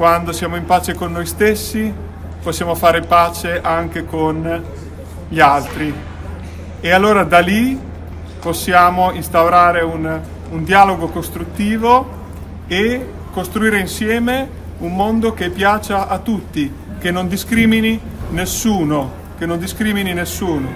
quando siamo in pace con noi stessi, possiamo fare pace anche con gli altri. E allora da lì possiamo instaurare un, un dialogo costruttivo e costruire insieme un mondo che piaccia a tutti, che non discrimini nessuno, che non discrimini nessuno,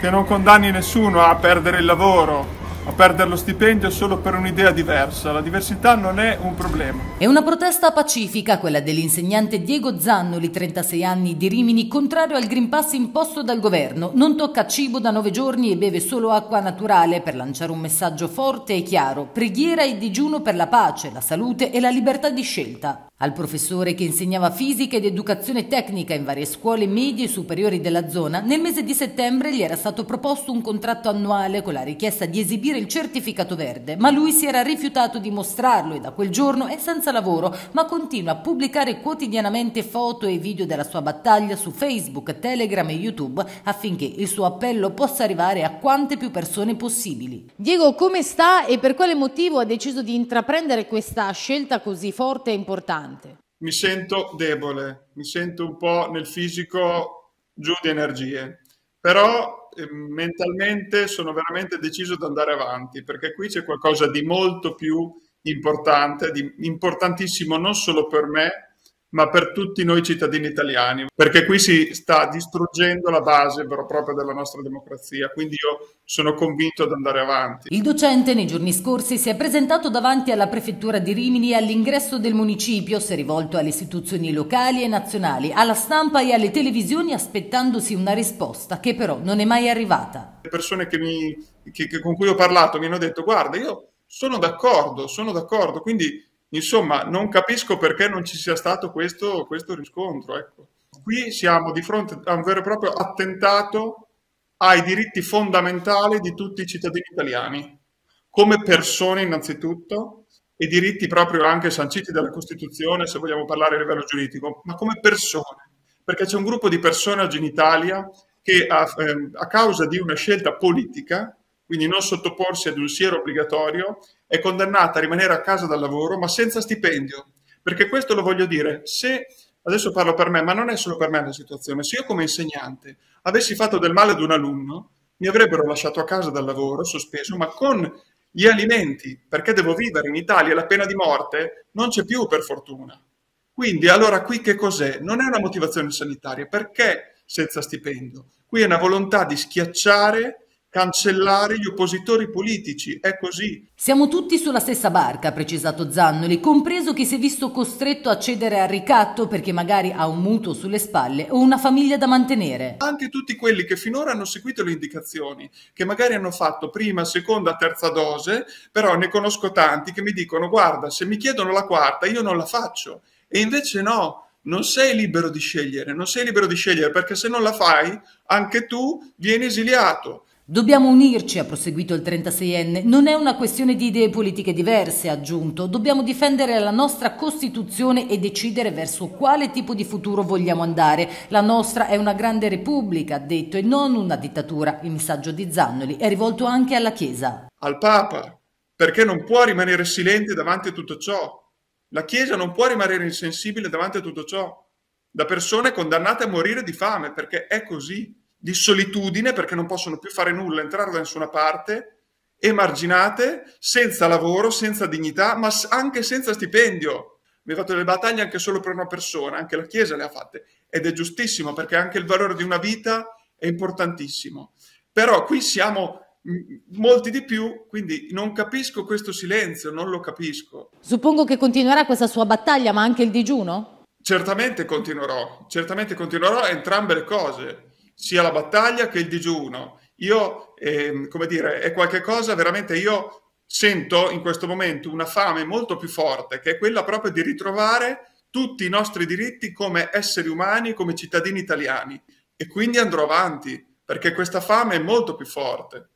che non condanni nessuno a perdere il lavoro, a perdere lo stipendio solo per un'idea diversa. La diversità non è un problema. È una protesta pacifica quella dell'insegnante Diego Zannoli, 36 anni, di Rimini, contrario al Green Pass imposto dal governo. Non tocca cibo da nove giorni e beve solo acqua naturale per lanciare un messaggio forte e chiaro. Preghiera e digiuno per la pace, la salute e la libertà di scelta. Al professore che insegnava fisica ed educazione tecnica in varie scuole medie e superiori della zona, nel mese di settembre gli era stato proposto un contratto annuale con la richiesta di esibire il certificato verde, ma lui si era rifiutato di mostrarlo e da quel giorno è senza lavoro, ma continua a pubblicare quotidianamente foto e video della sua battaglia su Facebook, Telegram e YouTube affinché il suo appello possa arrivare a quante più persone possibili. Diego, come sta e per quale motivo ha deciso di intraprendere questa scelta così forte e importante? Importante? Mi sento debole, mi sento un po' nel fisico giù di energie, però eh, mentalmente sono veramente deciso ad andare avanti perché qui c'è qualcosa di molto più importante, di importantissimo non solo per me, ma per tutti noi cittadini italiani, perché qui si sta distruggendo la base proprio della nostra democrazia, quindi io sono convinto ad andare avanti. Il docente nei giorni scorsi si è presentato davanti alla prefettura di Rimini all'ingresso del municipio, si è rivolto alle istituzioni locali e nazionali, alla stampa e alle televisioni aspettandosi una risposta che però non è mai arrivata. Le persone che mi, che, che con cui ho parlato mi hanno detto guarda io sono d'accordo, sono d'accordo, quindi Insomma, non capisco perché non ci sia stato questo, questo riscontro. Ecco. Qui siamo di fronte a un vero e proprio attentato ai diritti fondamentali di tutti i cittadini italiani, come persone innanzitutto, e diritti proprio anche sanciti dalla Costituzione, se vogliamo parlare a livello giuridico, ma come persone. Perché c'è un gruppo di persone oggi in Italia che a, eh, a causa di una scelta politica quindi non sottoporsi ad un siero obbligatorio, è condannata a rimanere a casa dal lavoro ma senza stipendio. Perché questo lo voglio dire, se adesso parlo per me, ma non è solo per me la situazione, se io come insegnante avessi fatto del male ad un alunno, mi avrebbero lasciato a casa dal lavoro, sospeso, ma con gli alimenti, perché devo vivere in Italia, la pena di morte non c'è più per fortuna. Quindi allora qui che cos'è? Non è una motivazione sanitaria, perché senza stipendio? Qui è una volontà di schiacciare cancellare gli oppositori politici, è così. Siamo tutti sulla stessa barca, ha precisato Zannoli, compreso chi si è visto costretto a cedere al ricatto perché magari ha un mutuo sulle spalle o una famiglia da mantenere. Anche tutti quelli che finora hanno seguito le indicazioni, che magari hanno fatto prima, seconda, terza dose, però ne conosco tanti che mi dicono guarda, se mi chiedono la quarta io non la faccio. E invece no, non sei libero di scegliere, non sei libero di scegliere perché se non la fai anche tu vieni esiliato. Dobbiamo unirci, ha proseguito il 36enne. Non è una questione di idee politiche diverse, ha aggiunto. Dobbiamo difendere la nostra Costituzione e decidere verso quale tipo di futuro vogliamo andare. La nostra è una grande repubblica, ha detto, e non una dittatura. Il messaggio di Zannoli è rivolto anche alla Chiesa. Al Papa, perché non può rimanere silente davanti a tutto ciò. La Chiesa non può rimanere insensibile davanti a tutto ciò. Da persone condannate a morire di fame, perché è così di solitudine perché non possono più fare nulla, entrare da nessuna parte, emarginate, senza lavoro, senza dignità, ma anche senza stipendio. Mi ha fatto delle battaglie anche solo per una persona, anche la Chiesa le ha fatte ed è giustissimo perché anche il valore di una vita è importantissimo. Però qui siamo molti di più, quindi non capisco questo silenzio, non lo capisco. Suppongo che continuerà questa sua battaglia, ma anche il digiuno? Certamente continuerò, certamente continuerò entrambe le cose sia la battaglia che il digiuno. Io, eh, come dire, è qualcosa veramente io sento in questo momento una fame molto più forte, che è quella proprio di ritrovare tutti i nostri diritti come esseri umani, come cittadini italiani. E quindi andrò avanti, perché questa fame è molto più forte.